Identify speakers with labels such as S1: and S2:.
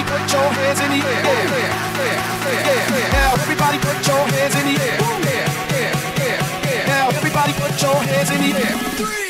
S1: everybody put your hands in the air. Now everybody put your hands in the air. Now everybody put your hands in the air. Three.